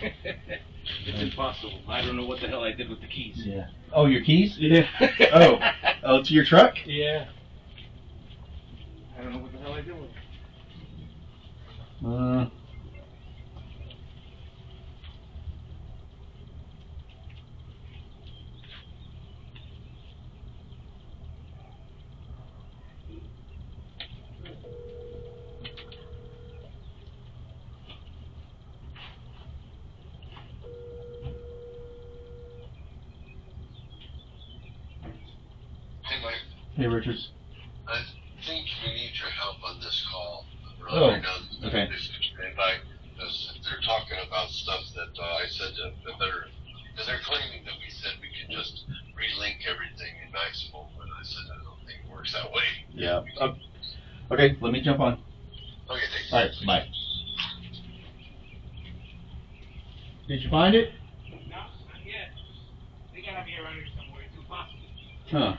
it's impossible. I don't know what the hell I did with the keys. Yeah. Oh, your keys? Yeah. Oh. Oh, to your truck? Yeah. I don't know what the hell I did with them. Uh. Hey, Richards. I think we need your help on this call. Oh, Right okay. this- And I, this- they're talking about stuff that uh, I said that that better, because they're claiming that we said we could just relink everything in Maximum, and I said I don't think it works that way. Yeah. Uh, okay, let me jump on. Okay, thanks. All right, bye. Did you find it? No, not yet. They gotta be around here somewhere. It's impossible. Huh.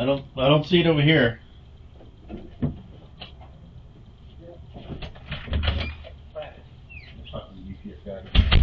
I don't I don't see it over here. Something UPS guy.